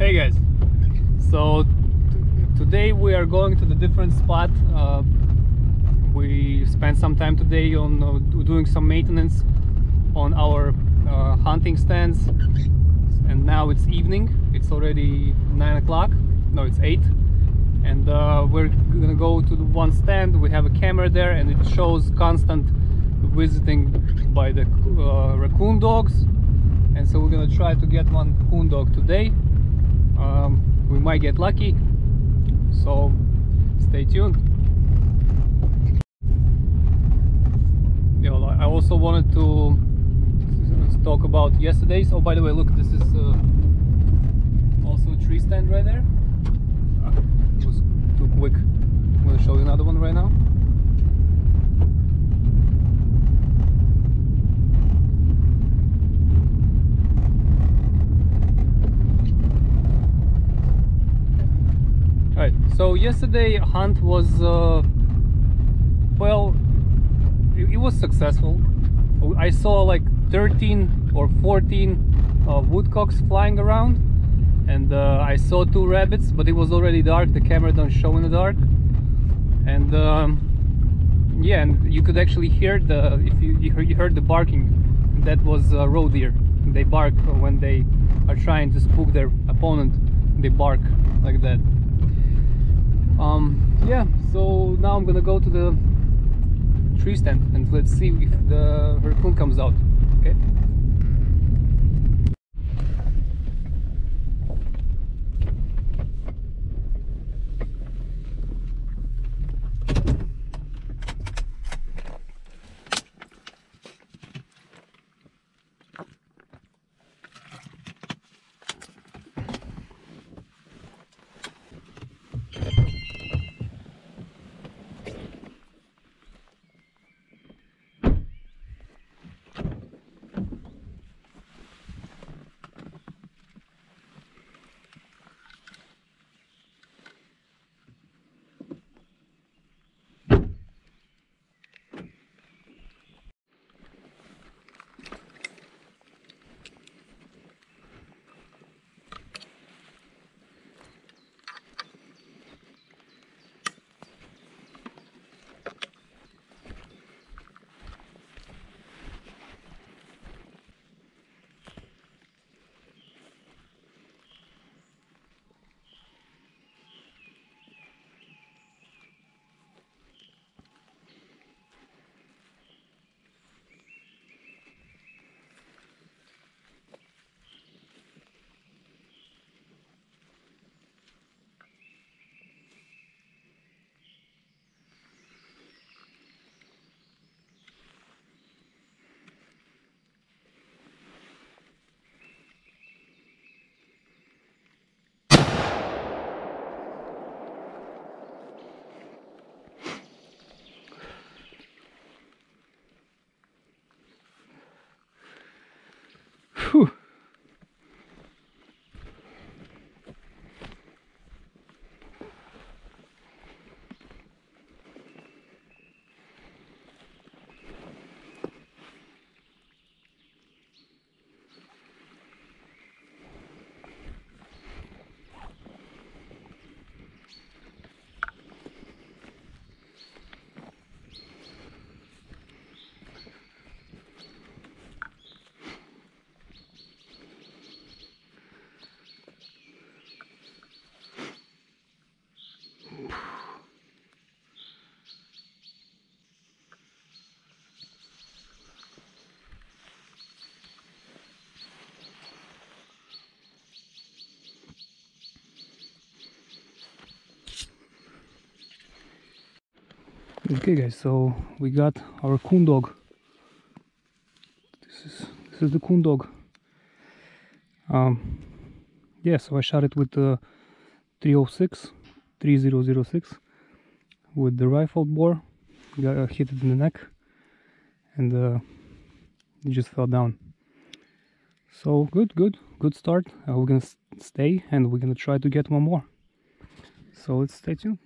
Hey guys, so today we are going to the different spot. Uh, we spent some time today on uh, doing some maintenance on our uh, hunting stands, and now it's evening. It's already nine o'clock. No, it's eight, and uh, we're gonna go to the one stand. We have a camera there, and it shows constant visiting by the uh, raccoon dogs and so we're gonna try to get one coon dog today um, we might get lucky so stay tuned. You I also wanted to talk about yesterday's oh by the way look this is uh, also a tree stand right there. Ah, it was too quick. I'm gonna show you another one right now so yesterday hunt was uh, well, it, it was successful. I saw like 13 or 14 uh, woodcocks flying around, and uh, I saw two rabbits, but it was already dark. The camera don't show in the dark, and um, yeah, and you could actually hear the if you you heard, the barking. That was uh, roe deer. They bark when they are trying to spook their opponent. They bark like that um yeah so now i'm gonna go to the tree stand and let's see if the raccoon comes out Okay guys, so we got our coon dog. This is this is the coon dog. Um yeah, so I shot it with the 306 3006 with the rifle bore. Got uh, hit it in the neck and uh, it just fell down. So good, good, good start. Uh, we're gonna stay and we're gonna try to get one more. So let's stay tuned.